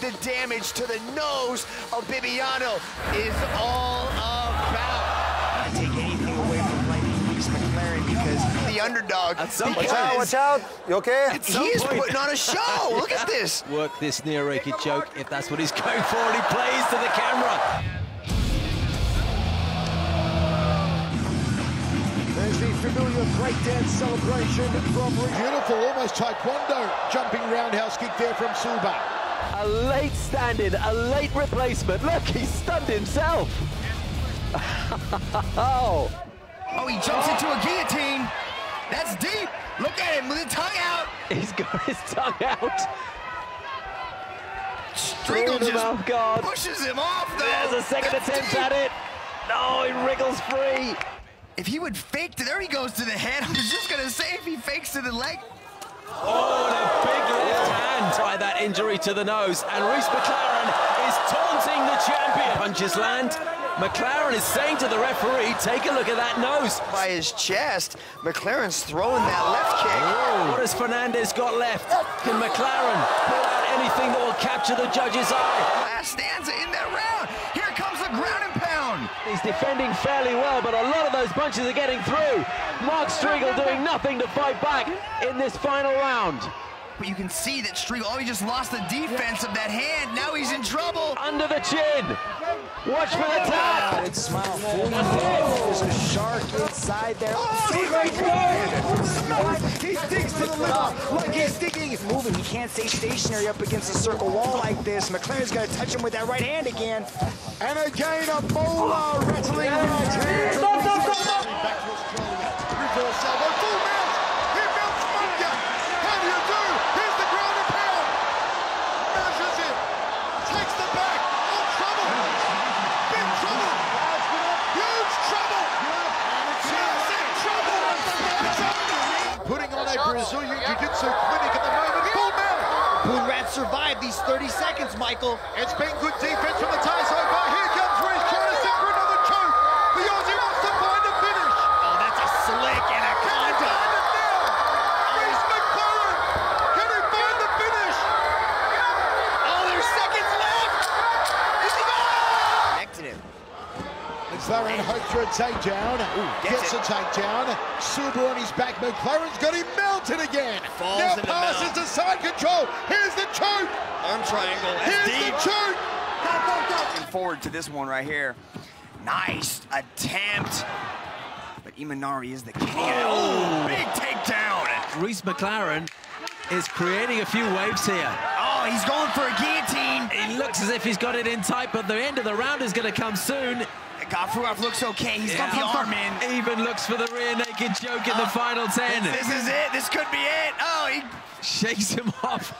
the damage to the nose of Bibiano is all about. Take anything away from Lightning Reece McLaren because The underdog. At some because point- Watch out, you okay? He is putting on a show. Look at this. Work this near naked choke if that's what he's going for, and he plays to the camera. There's the familiar breakdance celebration from beautiful, almost taekwondo jumping roundhouse kick there from Suba. A late stand-in, a late replacement. Look, he stunned himself. oh, Oh, he jumps into a guillotine. That's deep. Look at him with his tongue out. he's got his tongue out. Striegl just mouth guard. pushes him off, though. There's a second That's attempt deep. at it. No, he wriggles free. If he would fake, to, there he goes to the head. I was just gonna say if he fakes to the leg. Oh, injury to the nose. And Reece McLaren is taunting the champion. Punches land. McLaren is saying to the referee, take a look at that nose. By his chest, McLaren's throwing that left kick. Oh. What has Fernandes got left? Can McLaren pull out anything that will capture the judge's eye? Last stanza in that round. Here comes the ground and pound. He's defending fairly well, but a lot of those punches are getting through. Mark Striegl doing nothing to fight back in this final round. But you can see that Striegl, oh, he just lost the defense of that hand. Now he's in trouble. Under the chin. Watch for the oh, tap. Good smile, fully There's a shark inside there. Oh, he sticks to the liver like he's sticking. He's moving. He can't stay stationary up against a circle wall like this. McLaren's got to touch him with that right hand again. And again, a molar rattling right hand. Back to Australia. Reverse elbow, full mount. Here mounts Munga. How do you do? Here's the ground and pound. Measures it. Takes the back. Oh, trouble. Big trouble. Huge trouble. Massive trouble. A Brazilian Jiu-Jitsu clinic at the moment. Mount. Moonrat survived these 30 seconds, Michael. It's been good defense from the Thai so far. Here comes Reece trying to set for another choke. The Aussie wants to find a finish. Oh, that's a slick anaconda. Reece McLaren, can he find the finish? Oh, there's seconds left. Is he gone? Connected him. McLaren hopes for a takedown. gets Gets a takedown. Suba on his back. McLaren's got him melted again. Falls now passes to side control. Here's the choke. Arm triangle. Here's the choke. Looking forward to this one right here. Nice attempt. But Imanari is the king. Oh, big takedown. Reece McLaren is creating a few waves here. Oh, he's going for a guillotine. He looks as if he's got it in tight, but the end of the round is going to come soon. Gafurov looks okay. He's got the arm in. Even looks for the rear naked choke in the oh, final 10. This is it. This could be it. Oh, he Shakes him off.